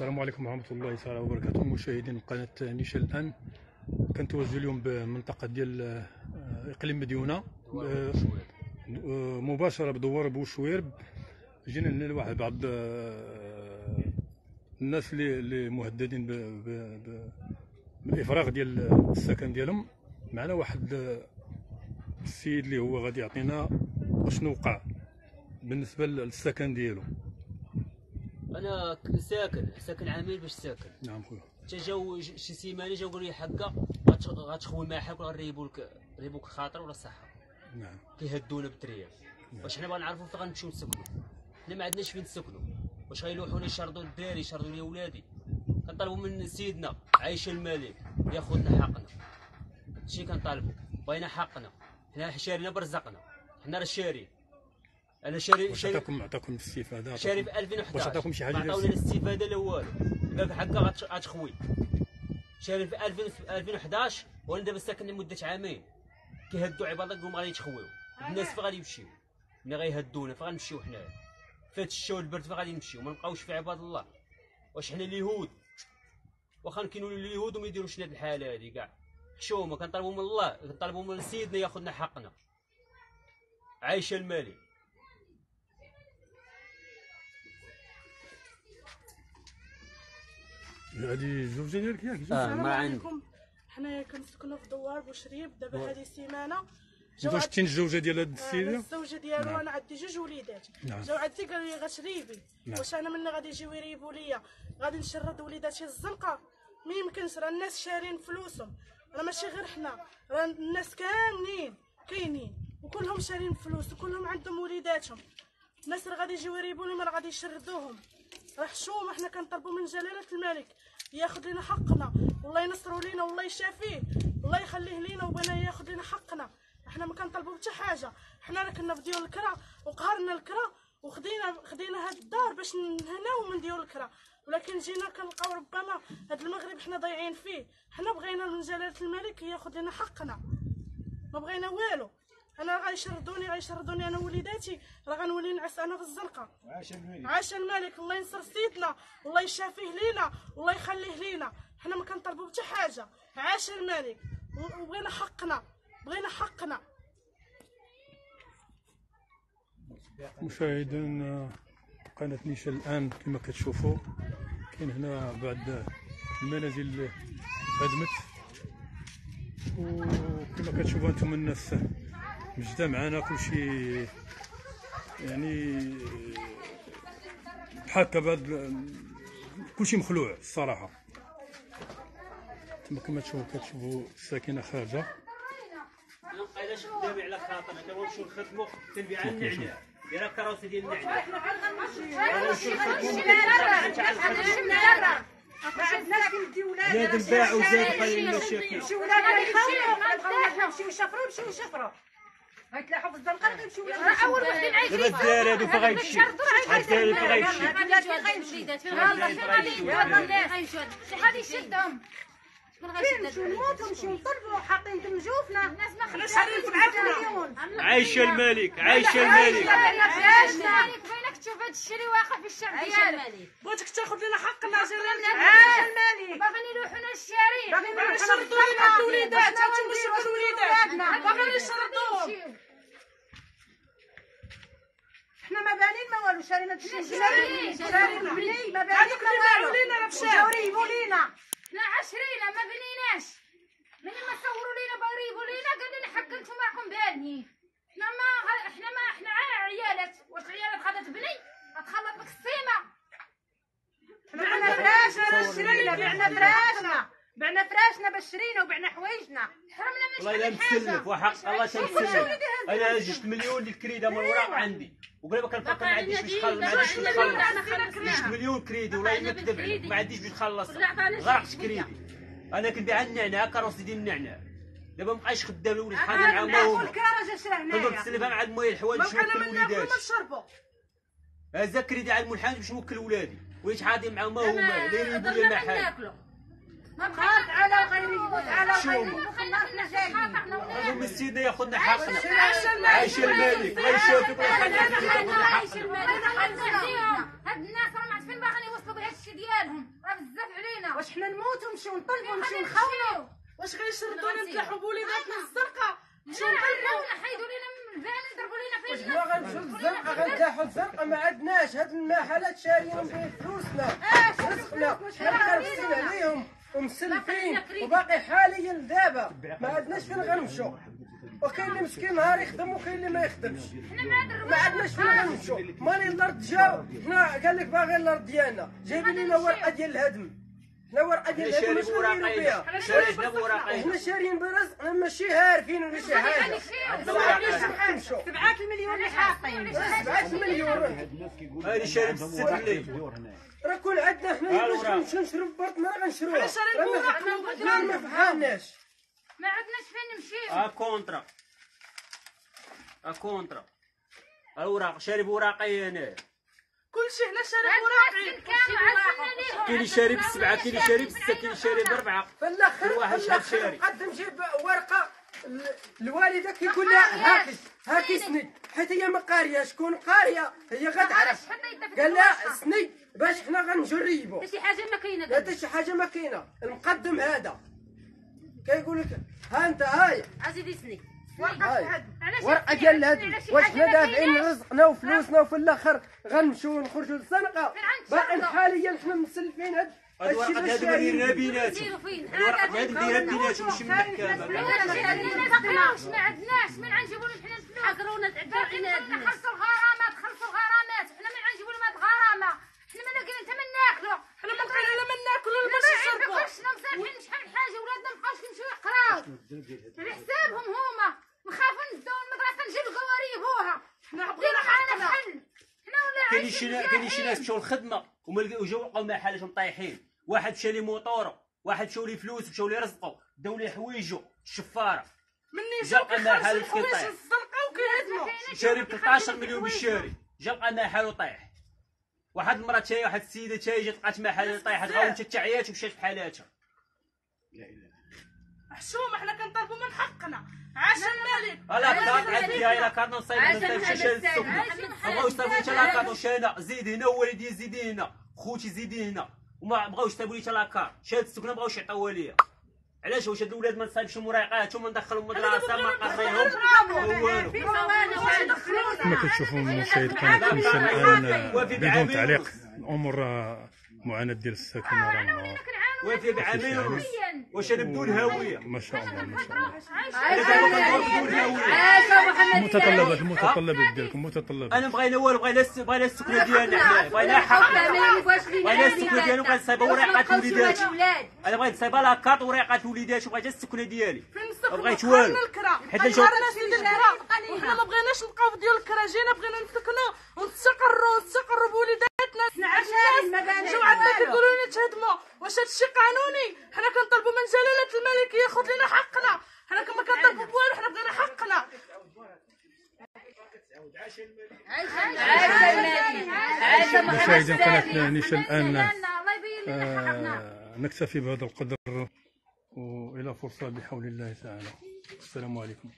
السلام عليكم ورحمة الله تعالى وبركاته. مشاهدين قناة نيشان الآن. كنتواجد اليوم بمنطقة ديال آه، إقليم مديونة. آه، مباشرة بدوار بوشوير جينا هنا لواحد بعض آه، الناس اللي مهددين ب- ب- ب- بالإفراغ ديال السكن ديالهم. معنا واحد السيد اللي هو غادي يعطينا شنو وقع بالنسبة للسكن ديالو. أنا ساكن ساكن عامل باش ساكن. نعم خويا. حتى جاو شي سيمانة جاو قالوا لي غتش- غتخوي مع حق غنريبوا لك ريبوك الخاطر ولا الصحه نعم. كيهدونا بالتريال واش حنا باغا نعرفوا فين غنمشيو نسكنوا حنا ما عندناش فين نسكنوا واش غيلوحونا يشردوا الدراري يشردوا لي ولادي. كنطالبوا من سيدنا عايشه الملك ياخذنا حقنا. هادشي كنطالبوا بغينا حقنا. حنا شارينا برزقنا. حنا راه شارين أنا شاري واش شاري عطاكم عطاكم الاستفادة؟ شاري في 2011 واش عطاكم شي حاجة ما عطاونا الاستفادة لا والو. حقا غتش- غتخوي. شاري في 2000 في 2011 وأنا دابا ساكن لمده عامين. كيهدوا عباد الله غادي يتخويو. الناس فين غادي يمشيو؟ ملي غيهدونا فين غنمشيو حنايا؟ فات الشتا والبرد فين غادي نمشيو؟ ما نبقاوش في عباد الله. واش حنا اليهود؟ واخا كاينوا اليهود وما يديروش لنا الحالة هادي كاع. حشومة كنطلبوا من الله كنطلبوا من سيدنا ياخذنا حقنا. عايشة الملك هذه الزوجة ديالك ياك آه. السلام ما عندي. عليكم حنايا كنسكنوا في دوار بوشريب دابا. هذه سيمانة انت واش شتي الزوجة ديال هاد أنا السيدة الزوجة ديالو نعم. أنا عندي جوج وليدات نعم. جاو عندي قالوا لي غتريبي نعم. واش أنا ملي غادي يجيو يريبوا ليا غادي نشرد وليداتي الزنقة ما يمكنش راه الناس شارين فلوسهم راه ماشي غير حنا راه الناس كاملين كاينين وكلهم شارين فلوس وكلهم عندهم وليداتهم الناس اللي غادي يجيو يريبوا لي راه غادي يشردوهم راه حشومه حنا كنطلبوا من جلالة الملك ياخذ لنا حقنا. والله ينصروا لينا والله يشافيه. والله يخليه لينا وبنا ياخذ لنا حقنا. إحنا ما كنطلبوا حتى حاجة. حنا راه كنا في ديال الكرا وقهرنا الكرا وخدينا خدينا هاد الدار باش نهناو من ديال الكرا ولكن جينا كنلقاو ربما هاد المغرب حنا ضايعين فيه. حنا بغينا من جلالة الملك ياخذ لنا حقنا. ما بغينا والو. أنا راه غيشردوني غيشردوني أنا وليداتي. راه غنولي نعس أنا في الزنقة. عاش الملك. الله ينصر سيدنا. الله يشافيه لينا. الله يخليه لينا. حنا ما كنطلبوا حتى حاجة. عاش الملك. وبغينا حقنا. بغينا حقنا. مشاهدين قناة نيشان الآن كما كتشوفوا كاين هنا بعض المنازل اللي هدمت وكما كتشوفوا أنتم الناس مجتمعنا كلشي يعني بحال هكا بعد كلشي مخلوع الصراحة. كما كما تشوفوا كتشوفوا الساكنة خارجة. علاش خدامي على خاطرنا. دابا نمشيو نخدموا تنبيع النعناع. دايره الكراسي ديال النعناع. بنادم باع وزاد قليل المشاكل نمشيو ولادنا يخاووا نبغاو نمشيو نشفروا نمشيو نشفروا غيتلاحوا في الزنقة غيمشيو ولادنا أول وحدين عايشين دابا الدراري هادو فين غيمشي الدراري فين غيمشي شحال يشدهم شكون غيشد نمشيو نموتوا نمشيو نطلبوا؟ حاطين جوفنا. الناس ما شارين سبعة مليون عايشه الملك عايشه الملك. بغيناك تشوف هاد الشيء اللي واقع في الشعب ديالنا بغيتك تاخذ لنا حقنا عاش الملك. باغي يشردوا يشردوا لنا لنا الوليدات هاتوا نشوفوا الوليدات باغي يشردوهم حنا ما بانين ما والو شارين هاد الشيء شارين. شارين بني ما بانين ما والو لينا راه ريبوا لينا حنا عشرينا ما بنيناش من ما صوروا لينا بغيبوا لينا قال لنا حق أنتم راكم بانيين حنا ما حنا ما حنا عا عيالات واش عيالات غادا تبني غتخلط لك السيمه بعنا فراشنا باش شرينا بعنا فراشنا. بعنا فراشنا باش شرينا وبعنا حوايجنا. حرمنا من والله إلا حاجة. وحق الله تنسلف أنا جبت مليون ديال الكريدة من الوراق عندي. وقبل ما كنفكر ما عنديش باش نخلص ما عنديش باش نخلص. جبت مليون كريدي والله ما كذب عليك ما عنديش باش نخلص. غرقت كريدي أنا كنبيع النعناع كروسي ديال النعناع. دابا مابقاش خدام الولد حاضر معاهم ما ناكل هما كرا جا شرا هنايا السلفه مع المويه الحوايج ما باش نوكل ما ناكلوا ما وليداتي هذا كريدي على الملحان باش نوكل ولادي. وليت حاضر معاهم ما هما لا يريبوا لي ما حال خاط على غير يموت على ياخذنا حقنا. الملك ويخليك عايش الملك هاد الناس راه ما عرفين باغيين يوصلوا بهذا الشيء ديالهم؟ راه بزاف علينا. واش حنا نموتوا نمشيو نطلبوا نمشيو. نخونوا. واش غيشردونا نتلاحوا بوليداتنا الزرقاء نمشيو نطلبوا؟ حيدوا حنا غنمشيو للزرقاء غنتلاحوا الزرقاء ما عندناش هاد المحلات شاريين به فلوسنا. رزقنا. حنا عليهم ومسلفين وباقي حاليا دابا. ما عندناش فين غنمشوا وكاين اللي مسكين نهار يخدم وكاين اللي ما يخدمش. ما عندناش فين غنمشوا مالي الأرض جاو. حنا قال لك باغي الأرض ديالنا. جايبين لنا ورقة ديال الهدم. حنا ورقة ديال بوراقين بها شاري هنا بوراقين حنا شاريين برزقنا ماشي عارفين ولا شي حاجة 7 المليون اللي حاطين 7 مليون هادي شاري بست مليون راه كون عندنا حنا باش راه. نمشيو نشرو بارت ما غنشروها حنا شارين راه ما- حنا ما عندناش فين نمشيو أ كونترا. أ كونترا. أوراق. شاري بوراقي أنا كلشي هنا شاري عندنا بوراقي كانوا عزلنا ليهم كاين اللي شاري بسبعه كاين اللي شاري بسته كاين اللي شاري بربعه في الآخر كل واحد في شحال شاري. قدم جيب ورقة ال- الوالده كيقول لها هاكي هاكي سند حيت هي ما قارية. شكون قارية؟ هي غتعرف حتى قال لها. سند باش حنا غنجربو شي حاجة ما كاينة لا حتى شي حاجة ما كاينة. المقدم هذا. كيقول لك ها أنت هاي. ازيدي سني ورقة ديال شي واش حنا ما دافعين؟ رزقنا وفلوسنا وفي الآخر. غنمشيو نخرجوا للزنقه؟ باقي حاليا حنا مسلفين هاد الورقه باش هادو مديرين شاريين. بيناتهم الورقه هادو مديرين بيناتهم ماشي من المحكمه ما عندناش من غنجيبوا لهم حنا الفلوس حضرونا تعدوا باقي خلصوا الغرامات خلصوا الغرامات. حنا من غنجيبوا لهم هاد الغرامة. حنا ما لاقيين حتى من ناكلوا حنا ما بقينا لا من ناكلوا ولا حنا ما نشربوا عندناش مسامحين شحال من حاجة ولادنا مابقاوش يمشيو يقراو على حسابهم هما كاين شي كاين شي ناس مشاو للخدمه وما لقاو جاو لقاو ما حالتهم طايحين. واحد مشى لي موطورو واحد مشاو لي فلوس مشاو لي رزقو. داو لي حوايجو. الشفاره مني جا جاو لقى ما الحوايج كيطيح. وكيهدموا شاري ب 13 مليون بالشاري جا لقى ما حالو طايح. واحد المراه تاهي واحد السيده تاهي جات لقات ما حالها طايحه غاونت التعيات ومشات بحالاتها حشومه حنا كنطالبوا من نصايب محمد شاشة السيد. السكنة عاش محمد بغاو يصايبوا لي السيد. لا كارت وشانا زيد هنا والدي زيدي هنا خوتي زيدي هنا وما بغاوش لي لا كارت شهادة السكنة بغاوش يعطيوها ليا علاش واش هاد الاولاد ما نصايبش مرايقاتهم وندخلهم مدرسة ما نقريهم والو كما كتشوفوا مشاهد قناه نيشان الان بدون تعليق. الأمور آه، معاناه ديال الساكنه راه وفي بعامين ونص واش أنا بدون هوية؟ ما شاء الله ما شاء الله. المتطلبات المتطلبات ديالكم المتطلبات أنا بغينا والو بغينا بغينا السكنة ديالنا حنا بغينا حق. بغينا السكنة ديالنا بغينا نصايبوا وريقات وليداتي. أنا بغيت نصايب لا كارت وريقات وليداتي وبغيت السكنه ديالي. ما بغيت والو. حيت نشوف- الناس وحنا ما بغيناش نبقاو في ديال الكرا جينا بغينا نسكنوا ونستقروا ونستقروا بوليداتنا. قال جاو عندنا كيقولوا لنا تهدموا. واش هادشي قانوني حنا كنطلبوا من جلاله الملك ياخذ لنا حقنا حنا كما كنطلبوا بوالو حنا بغينا حقنا عاش محمد مشاهدين قناه. نيشان الآن آه، نكتفي بهذا القدر وإلى فرصة بحول الله تعالى. السلام عليكم.